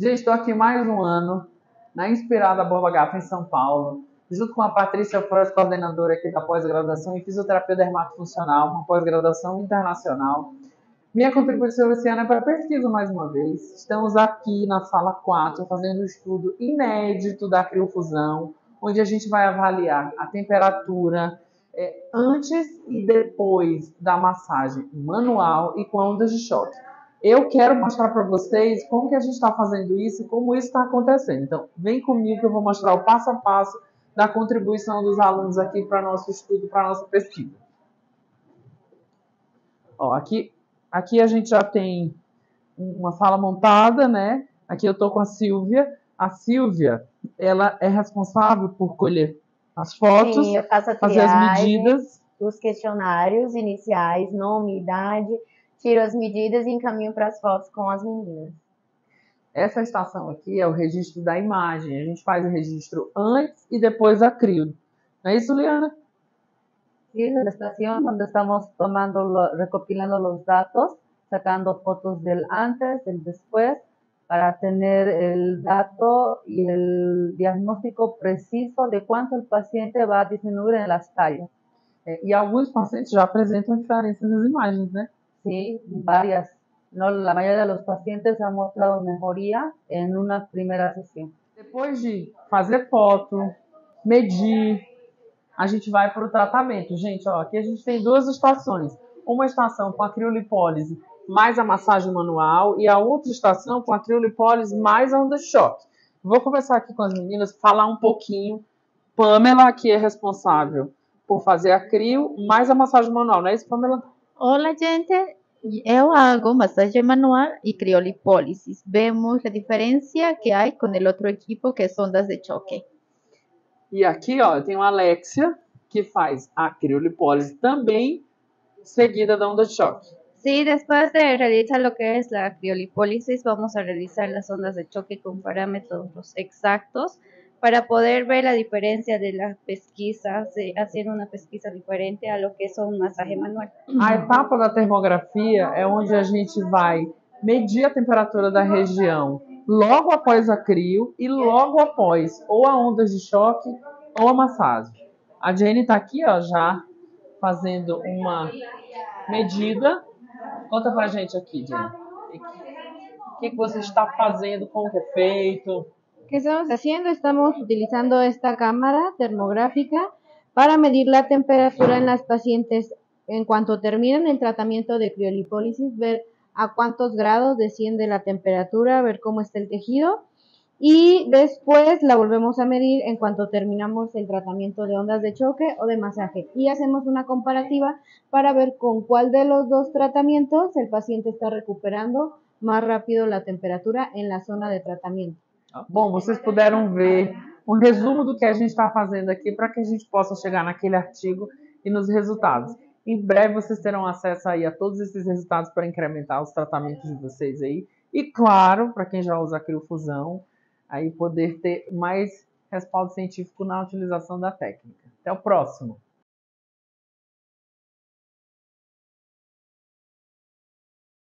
Gente, estou aqui mais um ano na Inspirada Borba Gato em São Paulo, junto com a Patrícia Flores, coordenadora aqui da pós-graduação em Fisioterapia Dermatofuncional, uma pós-graduação internacional. Minha contribuição ano é para a pesquisa, mais uma vez. Estamos aqui na sala 4, fazendo um estudo inédito da criofusão, onde a gente vai avaliar a temperatura é, antes e depois da massagem manual e com ondas de choque. Eu quero mostrar para vocês como que a gente está fazendo isso e como isso está acontecendo. Então, vem comigo que eu vou mostrar o passo a passo da contribuição dos alunos aqui para nosso estudo, para nossa pesquisa. Ó, aqui, aqui a gente já tem uma sala montada, né? Aqui eu estou com a Silvia. A Silvia, ela é responsável por colher as fotos, Sim, fazer as medidas. Os questionários iniciais, nome, idade, tiro as medidas e encaminho para as fotos com as meninas. Essa estação aqui é o registro da imagem. A gente faz o registro antes e depois da CRIO. Não é isso, Liana? Sí, es la estación donde estamos tomando, lo, recopilando los datos, sacando fotos del antes, del después, para tener el dato y el diagnóstico preciso de cuánto el paciente va a disminuir en las tallas. É, e alguns pacientes já apresentam diferenças nas imagens, né? Sí, varias. No, la mayoría de los pacientes han mostrado mejoría en una primera sesión. Depois de fazer foto, medir, a gente vai para o tratamento. Gente, ó, aqui a gente tem duas estações. Uma estação com a criolipólise mais a massagem manual e a outra estação com a criolipólise mais a onda choque. Vou conversar aqui com as meninas, falar um pouquinho. Pamela, que é responsável por fazer a crio mais a massagem manual, não é isso, Pamela? Olá, gente. Eu hago massagem manual e criolipólise. Vemos a diferença que há com o outro equipo, que são ondas de choque. E aqui, ó, eu tenho a Alexia, que faz a criolipólise também, seguida da onda de choque. Sí, después de realizar lo que es la criolipólisis, vamos a realizar las ondas de choque con parámetros exactos para poder ver la diferencia de las pesquisas, de, haciendo una pesquisa diferente a lo que es un masaje manual. A etapa da termografia é onde a gente vai medir a temperatura da região logo após a crio e logo após ou a ondas de choque ou a massagem. A Jenny está aqui ó, já fazendo uma medida Conta pra gente aqui, Jenny. O que, que você está fazendo? Como que é feito? ¿Qué estamos haciendo? Estamos utilizando esta cámara termográfica para medir la temperatura en las pacientes en cuanto terminan el tratamiento de criolipólisis, ver a cuántos grados desciende la temperatura, ver cómo está el tejido y después la volvemos a medir en cuanto terminamos el tratamiento de ondas de choque o de masaje y hacemos una comparativa para ver con cuál de los dos tratamientos el paciente está recuperando mais rápido a temperatura na zona de tratamento. Bom, vocês puderam ver um resumo do que a gente está fazendo aqui para que a gente possa chegar naquele artigo e nos resultados. Em breve vocês terão acesso aí a todos esses resultados para incrementar os tratamentos de vocês aí. E claro, para quem já usa a criofusão, aí poder ter mais respaldo científico na utilização da técnica. Até o próximo!